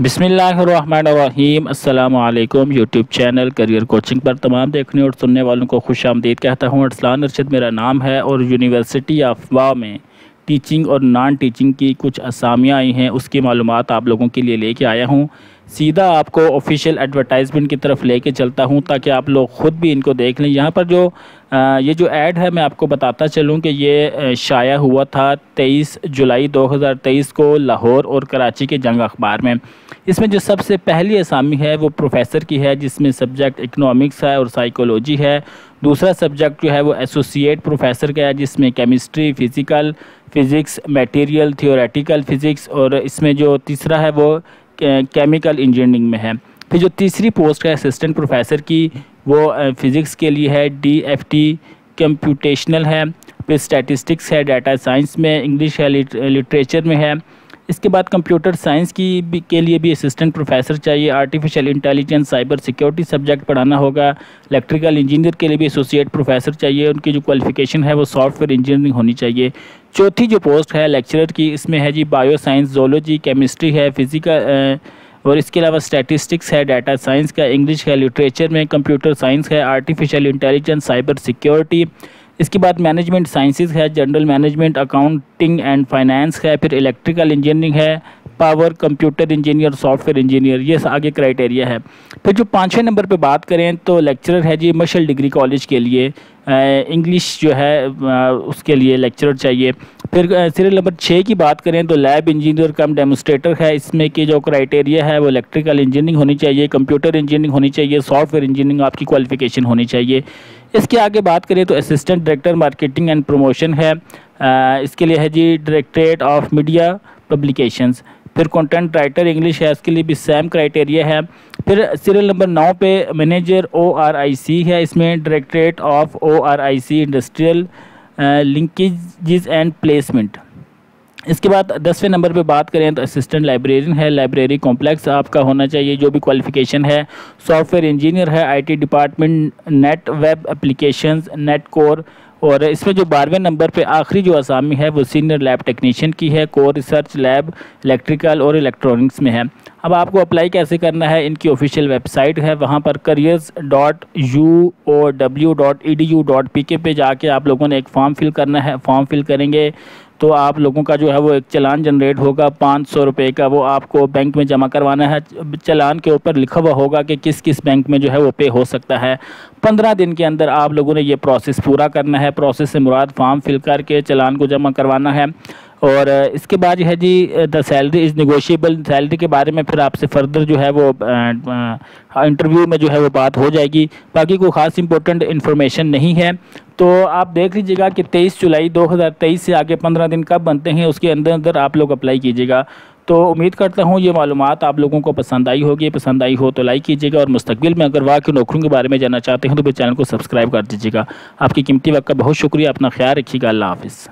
बिसमीम अल्लाम YouTube channel, career coaching पर तमाम देखने और सुनने वालों को खुश आमदीद कहता हूँ। अरसलान अरशद मेरा नाम है और यूनिवर्सिटी ऑफ़ वाह में टीचिंग और नॉन टीचिंग की कुछ असामियाँ आई हैं, उसकी मालूम आप लोगों के लिए लेके आया हूँ। सीधा आपको ऑफिशियल एडवर्टाइजमेंट की तरफ़ लेके चलता हूँ, ताकि आप लोग ख़ुद भी इनको देख लें। यहाँ पर जो ये जो ऐड है, मैं आपको बताता चलूँ कि ये शाया हुआ था 23 जुलाई 2023 को लाहौर और कराची के जंग अखबार में। इसमें जो सबसे पहली असामी है, वो प्रोफेसर की है, जिसमें सब्जेक्ट इकनॉमिक्स है और साइकोलॉजी है। दूसरा सब्जेक्ट जो है, वो एसोसिएट प्रोफेसर का है, जिसमें chemistry physical physics material theoretical physics और इसमें जो तीसरा है, वो केमिकल इंजीनियरिंग में है। फिर जो तीसरी पोस्ट है असिस्टेंट प्रोफेसर की वो फ़िज़िक्स के लिए है डी एफ़ टी कंप्यूटेशनल है, फिर स्टैटिस्टिक्स है डाटा साइंस में इंग्लिश है लिटरेचर में है। इसके बाद कंप्यूटर साइंस की भी, के लिए भी असिस्टेंट प्रोफेसर चाहिए। Artificial intelligence cyber security subject पढ़ाना होगा। इलेक्ट्रिकल इंजीनियर के लिए भी एसोसिएट प्रोफेसर चाहिए। उनकी जो क्वालिफिकेशन है, वो सॉफ्टवेयर इंजीनियरिंग होनी चाहिए। चौथी जो पोस्ट है लेक्चरर की, इसमें है जी बायो साइंस जोलॉजी केमिस्ट्री है फ़िज़िकल और इसके अलावा स्टैटिस्टिक्स है डाटा साइंस का इंग्लिश है लिटरेचर में कंप्यूटर साइंस है आर्टिफिशियल इंटेलिजेंस साइबर सिक्योरिटी इसके बाद मैनेजमेंट साइंसेज है general management accounting and finance है, फिर इलेक्ट्रिकल इंजीनियरिंग है power computer engineer software engineer ये आगे क्राइटेरिया है। फिर जो पाँचवें नंबर पे बात करें तो लेक्चरर है जी मशल डिग्री कॉलेज के लिए। इंग्लिश जो है उसके लिए लेक्चरर चाहिए। फिर सीरियल नंबर छः की बात करें तो लैब इंजीनियर कम डेमोस्ट्रेटर है। इसमें की जो क्राइटेरिया है वो इलेक्ट्रिकल इंजीनियरिंग होनी चाहिए कंप्यूटर इंजीनियरिंग होनी चाहिए सॉफ्टवेयर इंजीनियरिंग आपकी क्वालिफिकेशन होनी चाहिए। इसके आगे बात करें तो assistant director marketing and promotion है। आ, इसके लिए है जी डायरेक्ट्रेट ऑफ़ मीडिया पब्लिकेशंस फिर कंटेंट राइटर इंग्लिश है इसके लिए भी सेम क्राइटेरिया है। फिर सीरियल नंबर नौ पे manager O R I C है। इसमें directorate of O R I C industrial Uh, linkages and placement. इसके बाद दसवें नंबर पे बात करें तो असिस्टेंट लाइब्रेरियन है लाइब्रेरी कॉम्प्लेक्स आपका होना चाहिए, जो भी क्वालिफिकेशन है सॉफ्टवेयर इंजीनियर है IT department net web applications net core और इसमें जो बारहवें नंबर पे आखिरी जो असामी है, वो सीनियर लैब टेक्नीशियन की है कोर रिसर्च लैब इलेक्ट्रिकल और इलेक्ट्रॉनिक्स में है। अब आपको अप्लाई कैसे करना है, इनकी ऑफिशियल वेबसाइट है, वहाँ पर careers dot U O W dot E D U dot P K पे जाके आप लोगों ने एक फॉर्म फिल करना है फॉर्म फिल करेंगे तो आप लोगों का जो है वो एक चलान जनरेट होगा, पाँच सौ रुपये का वो आपको बैंक में जमा करवाना है। चलान के ऊपर लिखा हुआ होगा कि किस किस बैंक में जो है वो पे हो सकता है। पंद्रह दिन के अंदर आप लोगों ने ये प्रोसेस पूरा करना है। प्रोसेस से मुराद फॉर्म फिल करके चलान को जमा करवाना है। और इसके बाद जो है जी the salary is negotiable. Salary के बारे में फिर आपसे फर्दर जो है वो इंटरव्यू में जो है वो बात हो जाएगी। बाकी कोई ख़ास इंपॉर्टेंट इन्फॉर्मेशन नहीं है। तो आप देख लीजिएगा कि 23 जुलाई 2023 से आगे 15 दिन कब बनते हैं, उसके अंदर अंदर आप लोग अप्लाई कीजिएगा। तो उम्मीद करता हूँ ये मालूम आप लोगों को पसंद आई होगी। पसंद आई हो तो लाइक कीजिएगा और मुस्तबिल में अगर की नौकरियों के बारे में जानना चाहते हैं तो मेरे चैनल को सब्सक्राइब कर दीजिएगा। आपकी कीमती वक्त का बहुत शुक्रिया। अपना ख्याल रखिएगा। अल्लाह हाफ़िज़।